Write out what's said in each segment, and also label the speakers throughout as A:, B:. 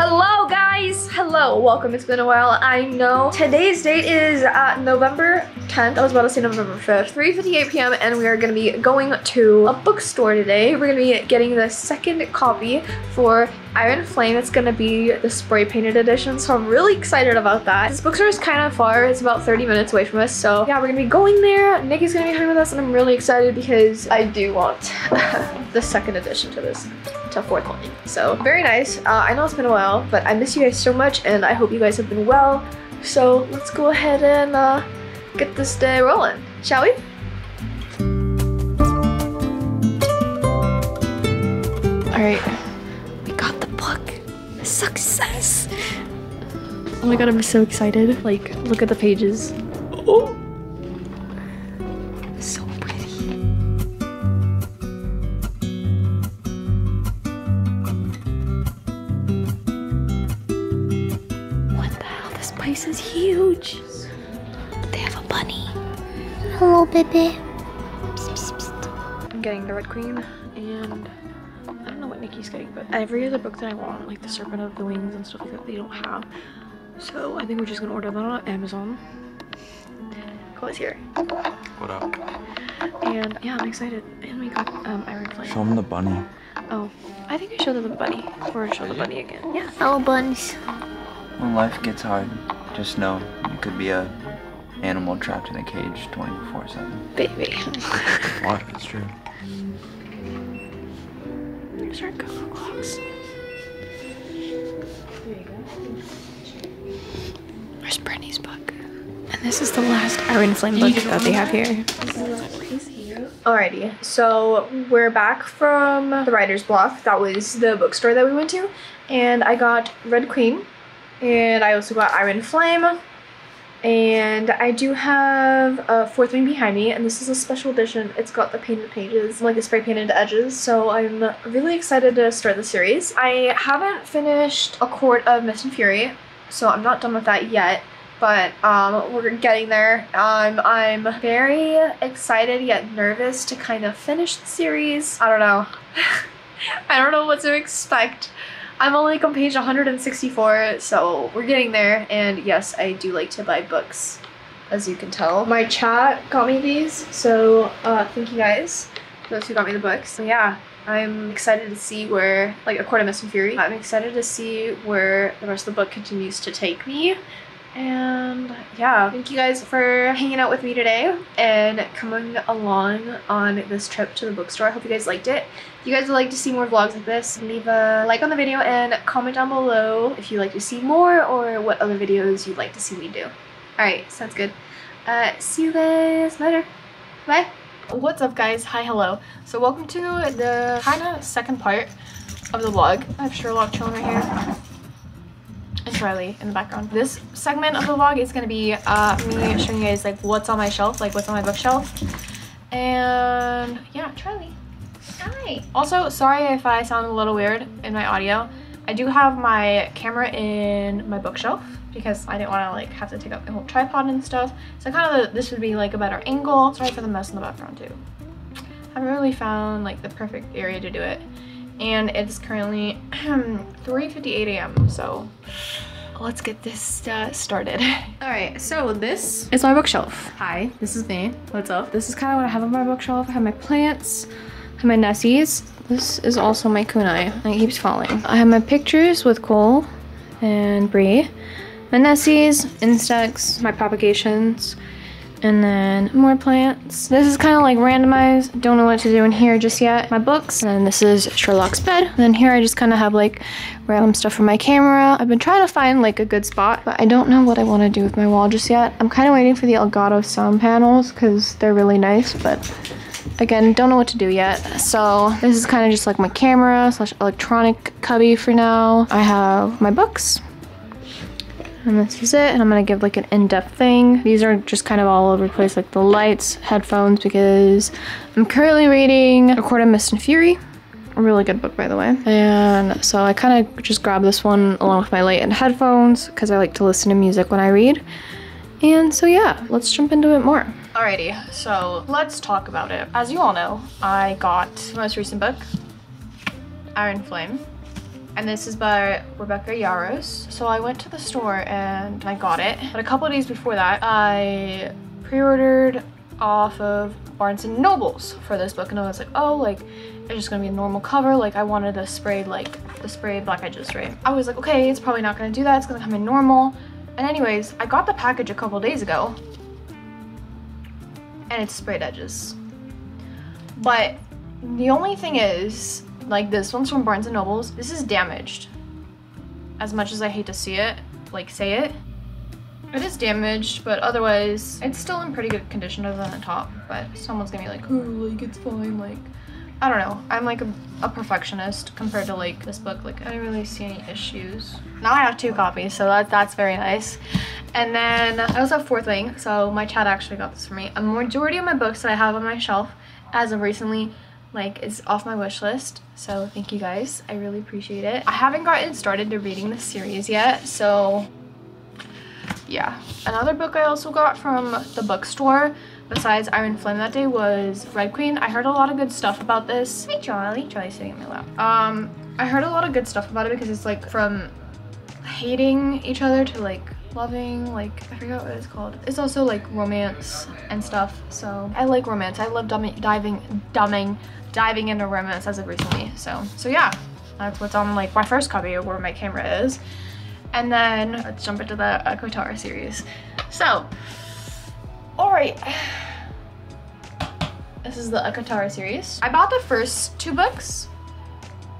A: Hello guys! Hello, welcome. It's been a while. I know today's date is uh, November 10th. I was about to say November 5th, 3.58 p.m. and we are going to be going to a bookstore today. We're going to be getting the second copy for Iron Flame. It's going to be the spray painted edition, so I'm really excited about that. This bookstore is kind of far. It's about 30 minutes away from us, so yeah, we're going to be going there. Nikki's going to be coming with us and I'm really excited because I do want the second edition to this to fourth one. So very nice. Uh, I know it's been a while, but I miss you guys so much and I hope you guys have been well. So let's go ahead and uh, get this day rolling, shall we? All right, we got the book. Success. Oh my god, I'm so excited. Like, look at the pages. Oh. So pretty. What the hell? This place is huge.
B: Hello, baby.
A: I'm getting the Red Queen, and I don't know what Nikki's getting, but every other book that I want, like the Serpent of the Wings and stuff like that, they don't have. So I think we're just gonna order that on Amazon. Cole's here,
C: What up?
A: and yeah, I'm excited. And we got um, Iron Flame.
C: Show him the bunny.
A: Oh, I think I showed them the bunny, or show the bunny again. Yeah.
B: Hello, buns.
C: When life gets hard, just know you could be a animal trapped in a cage 24/7.
A: Baby.
C: What? It's true.
A: Here's our Cocoa clocks. Where's Brittany's book? And this is the last Iron Flame book that they have here. Alrighty, so we're back from the writer's block. That was the bookstore that we went to. And I got Red Queen. And I also got Iron Flame. And I do have a fourth wing behind me, and this is a special edition. It's got the painted pages, like the spray painted edges, so I'm really excited to start the series. I haven't finished A Court of Mist and Fury, so I'm not done with that yet, but um, we're getting there. Um, I'm very excited yet nervous to kind of finish the series. I don't know. I don't know what to expect. I'm only like on page 164, so we're getting there. And yes, I do like to buy books, as you can tell. My chat got me these, so uh, thank you guys, those who got me the books. So yeah, I'm excited to see where, like, A Court of Mist and Fury, I'm excited to see where the rest of the book continues to take me. And yeah, thank you guys for hanging out with me today and coming along on this trip to the bookstore. I hope you guys liked it. You guys would like to see more vlogs like this, leave a like on the video and comment down below if you'd like to see more or what other videos you'd like to see me do. Alright, sounds good. Uh, see you guys later. Bye. What's up guys? Hi, hello. So welcome to the kind of second part of the vlog. I have Sherlock chilling right here. It's Riley in the background. This segment of the vlog is gonna be uh, me showing you guys like what's on my shelf, like what's on my bookshelf. And yeah, Charlie. Hi. Also, sorry if I sound a little weird in my audio. I do have my camera in my bookshelf because I didn't want to like have to take up my whole tripod and stuff. So kind of this would be like a better angle. Sorry for the mess in the background too. I haven't really found like the perfect area to do it. And it's currently 3.58 a.m. So let's get this uh, started. All right, so this is my bookshelf. Hi, this is me. What's up? This is kind of what I have on my bookshelf. I have my plants, My Nessies. This is also my kunai, and it keeps falling. I have my pictures with Cole and Brie, my Nessies, insects, my propagations, and then more plants. This is kind of like randomized. Don't know what to do in here just yet. My books. And then this is Sherlock's bed. And then here I just kind of have like random stuff for my camera. I've been trying to find like a good spot, but I don't know what I want to do with my wall just yet. I'm kind of waiting for the Elgato sound panels because they're really nice, but again, don't know what to do yet. So this is kind of just like my camera slash electronic cubby for now. I have my books. And this is it, and I'm gonna give like an in-depth thing. These are just kind of all over the place, like the lights, headphones, because I'm currently reading A Court of Mist and Fury. A really good book, by the way. And so I kind of just grabbed this one along with my light and headphones, because I like to listen to music when I read. And so yeah, let's jump into it more. Alrighty, so let's talk about it. As you all know, I got the most recent book, Iron Flame. and this is by Rebecca Yarros. So I went to the store and I got it. But a couple days before that, I pre-ordered off of Barnes and Nobles for this book and I was like, oh, like it's just gonna be a normal cover. Like I wanted the sprayed, like the sprayed Black Eyed Spray. I was like, okay, it's probably not gonna do that. It's gonna come in normal. And anyways, I got the package a couple days ago and it's sprayed edges. But the only thing is, like this one's from Barnes & Nobles, this is damaged. As much as I hate to see it, like say it, it is damaged, but otherwise it's still in pretty good condition other than the top. But someone's gonna be like, oh, like it's fine, like, I don't know. I'm like a, a perfectionist compared to like this book. Like I didn't really see any issues. Now I have two copies, so that, that's very nice. And then I also have Fourth Wing, so my chat actually got this for me. A majority of my books that I have on my shelf as of recently like is off my wish list so thank you guys i really appreciate it i haven't gotten started to reading this series yet so yeah another book i also got from the bookstore besides iron flame that day was red queen. I heard a lot of good stuff about this. Hey charlie. Charlie's sitting in my lap um i heard a lot of good stuff about it because it's like from hating each other to like loving like i forgot what it's called. It's also like romance and stuff so. I like romance. I love diving dumbing diving into romance as of recently so. So yeah. That's what's on like my first copy of where my camera is. And then let's jump into the Akotara series. So all right. This is the Akotara series. I bought the first two books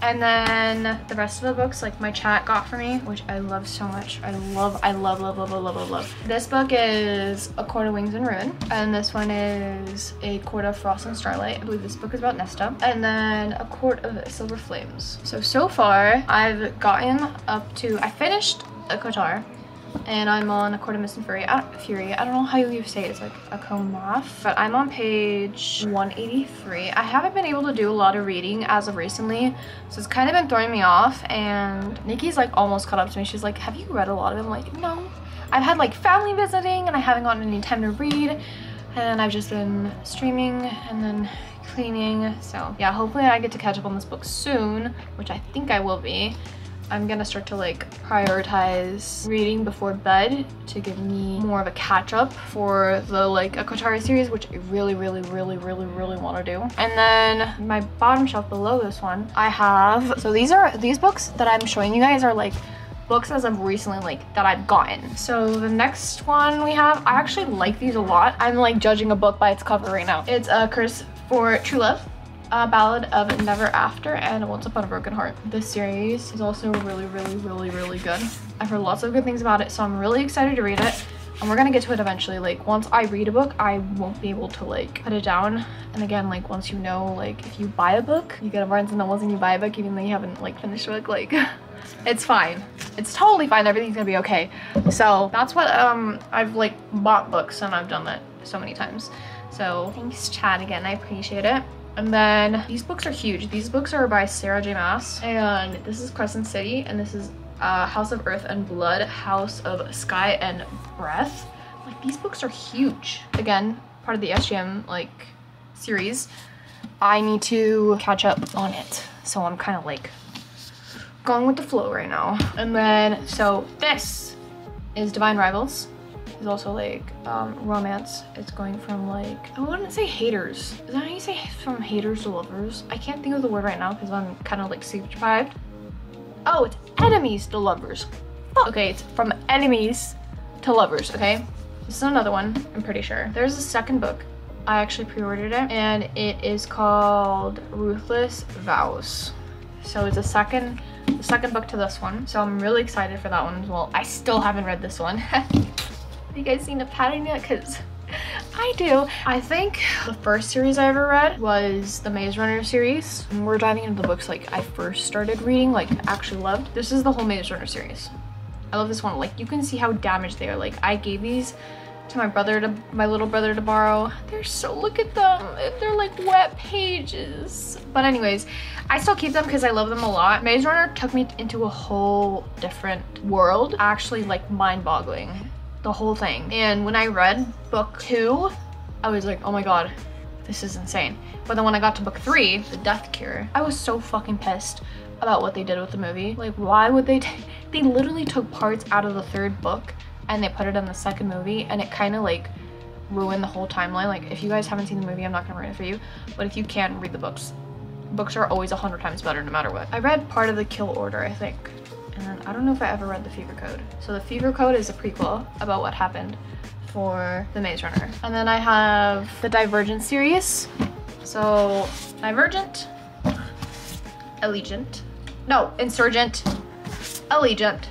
A: and then the rest of the books like my chat got for me which i love so much. I love i love love love love love love, this book is a court of wings and ruin and this one is a court of frost and starlight. I believe this book is about nesta. And then a court of silver flames. So so far i've gotten up to i finished ACOTAR and I'm on A Court of Mist and Fury. I, Fury. I don't know how you say it. It's like ACOMAF. But I'm on page 183. I haven't been able to do a lot of reading as of recently, so it's kind of been throwing me off. And Nikki's like almost caught up to me. She's like, have you read a lot of them? I'm like, no. I've had like family visiting and I haven't gotten any time to read. And I've just been streaming and then cleaning. So yeah, hopefully I get to catch up on this book soon, which I think I will be. I'm gonna start to like prioritize reading before bed to give me more of a catch up for the like Akotara series, which I really, really, really, really, really want to do. And then my bottom shelf below this one, I have, so these are, these books that I'm showing you guys are like books as of recently like that I've gotten. So the next one we have, I actually like these a lot. I'm like judging a book by its cover right now. It's a Curse for True Love uh, Ballad of Never After and Once Upon a Broken Heart. This series is also really, really, really, really good. I've heard lots of good things about it, so I'm really excited to read it. And we're gonna get to it eventually. Like, once I read a book, I won't be able to, like, put it down. And again, like, once you know, like, if you buy a book, you get a Barnes & Nobles and you buy a book, even though you haven't, like, finished a book, like, it's fine. It's totally fine. Everything's gonna be okay. So that's what, um, I've, like, bought books and I've done that so many times. So thanks, Chad, again. I appreciate it. And then these books are huge. These books are by Sarah J Maas. And this is Crescent City. And this is uh, House of Earth and Blood, House of Sky and Breath. Like these books are huge. Again, part of the SJM like series. I need to catch up on it. So I'm kind of like going with the flow right now. And then, so this is Divine Rivals is also like um, romance. It's going from like, I wouldn't say haters. Is that how you say from haters to lovers? I can't think of the word right now because I'm kind of like sleep deprived. Oh, it's enemies to lovers. Okay, it's from enemies to lovers, okay? This is another one, I'm pretty sure. There's a second book. I actually pre-ordered it and it is called Ruthless Vows. So it's a second the second book to this one. So I'm really excited for that one as well. I still haven't read this one. you guys seen a pattern yet? Because I do. I think the first series I ever read was the Maze Runner series. And we're diving into the books like I first started reading, like actually loved. This is the whole Maze Runner series. I love this one. Like you can see how damaged they are. Like I gave these to my brother to my little brother to borrow they're so look at them they're like wet pages but anyways i still keep them because i love them a lot maze runner took me into a whole different world actually like mind-boggling the whole thing. And when I read book two, I was like, oh my god, this is insane. But then when I got to book three, The Death Cure, I was so fucking pissed about what they did with the movie. Like, why would they? They literally took parts out of the third book and they put it in the second movie, and it kind of like ruined the whole timeline. Like, if you guys haven't seen the movie, I'm not gonna ruin it for you. But if you can, read the books. Books are always a hundred times better, no matter what. I read part of the Kill Order, I think, and then I don't know if I ever read the Fever Code. So the Fever Code is a prequel about what happened for the Maze Runner, and then I have the Divergent series. So Divergent, Allegiant, no, Insurgent, Allegiant,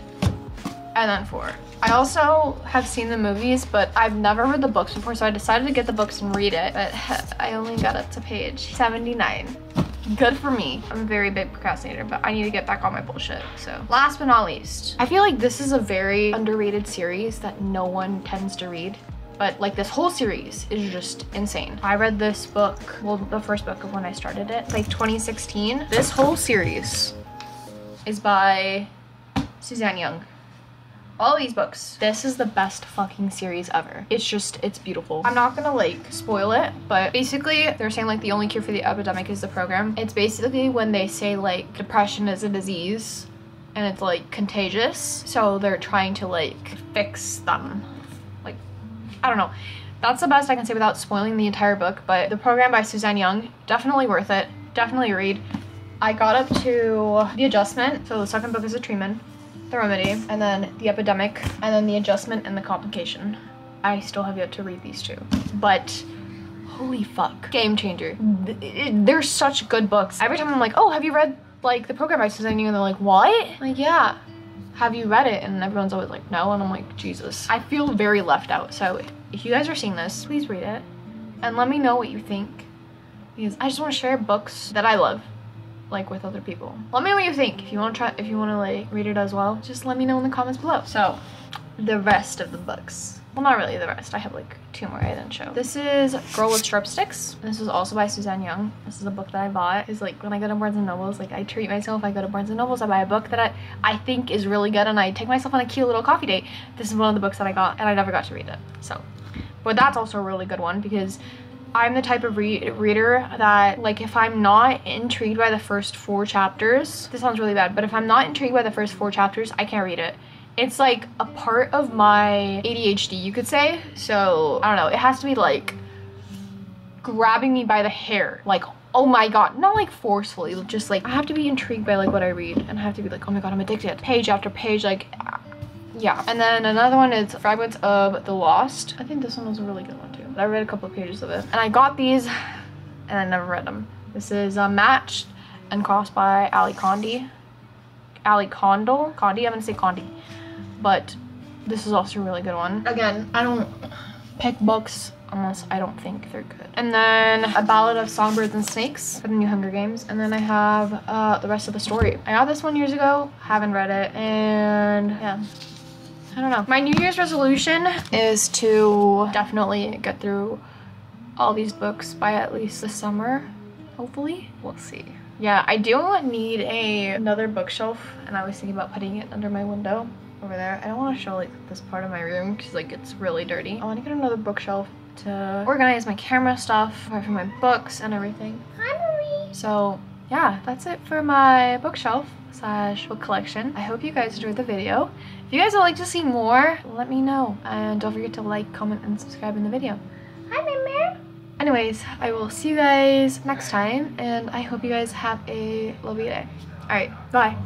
A: and then four. I also have seen the movies, but I've never read the books before, so I decided to get the books and read it. But I only got up to page 79. Good for me. I'm a very big procrastinator, but I need to get back on my bullshit. So, last but not least, I feel like this is a very underrated series that no one tends to read. But like this whole series is just insane. I read this book, well, the first book of when I started it, like 2016. This whole series is by Suzanne Young. All these books. This is the best fucking series ever. It's just, it's beautiful. I'm not gonna like spoil it, but basically they're saying like the only cure for the epidemic is the program. It's basically when they say like depression is a disease and it's like contagious. So they're trying to like fix them. Like, I don't know. That's the best I can say without spoiling the entire book, but the program by Suzanne Young, definitely worth it. Definitely read. I got up to the adjustment. So the second book is a treatment the remedy, and then the epidemic, and then the adjustment and the complication. I still have yet to read these two, but holy fuck, game changer. They're such good books. Every time I'm like, oh, have you read like the program by Suzanne Young? And they're like, what? I'm like, yeah. Have you read it? And everyone's always like, no. And I'm like, Jesus. I feel very left out. So if you guys are seeing this, please read it and let me know what you think because I just want to share books that I love like with other people. Let me know what you think. If you want to try, if you want to like read it as well, just let me know in the comments below. So, the rest of the books. Well, not really the rest. I have like two more I didn't show. This is Girl with Sharp Sticks. This is also by Suzanne Young. This is a book that I bought. Because like when I go to Barnes and Nobles, like I treat myself. I go to Barnes and Nobles, I buy a book that I, I think is really good and I take myself on a cute little coffee date. This is one of the books that I got and I never got to read it. So, but that's also a really good one because I'm the type of re- reader that, like, if I'm not intrigued by the first four chapters, this sounds really bad, but if I'm not intrigued by the first four chapters, I can't read it. It's like a part of my ADHD, you could say. So, I don't know, it has to be like grabbing me by the hair. Like, oh my god, not like forcefully, just like I have to be intrigued by like what I read and I have to be like, oh my god, I'm addicted. Page after page, like, yeah. And then another one is Fragments of the Lost. I think this one was a really good one too. I read a couple of pages of it. And I got these and I never read them. This is uh, Matched and Crossed by Ally Condie. Ali Condal? Condi? I'm gonna say Condi. But this is also a really good one. Again, I don't pick books unless I don't think they're good. And then A Ballad of Songbirds and Snakes for the new Hunger Games. And then I have uh, the rest of the story. I got this one years ago, haven't read it, and yeah. I don't know. My New Year's resolution is to definitely get through all these books by at least the summer. Hopefully. We'll see. Yeah, I do need a another bookshelf and I was thinking about putting it under my window over there. I don't want to show like this part of my room because like it's really dirty. I want to get another bookshelf to organize my camera stuff, apart from my books and everything.
B: Hi, Marie.
A: So yeah, that's it for my bookshelf slash book collection. I hope you guys enjoyed the video. If you guys would like to see more, let me know. And don't forget to like, comment, and subscribe in the video.
B: Hi, Mama.
A: Anyways, I will see you guys next time, and I hope you guys have a lovely day. Alright, bye.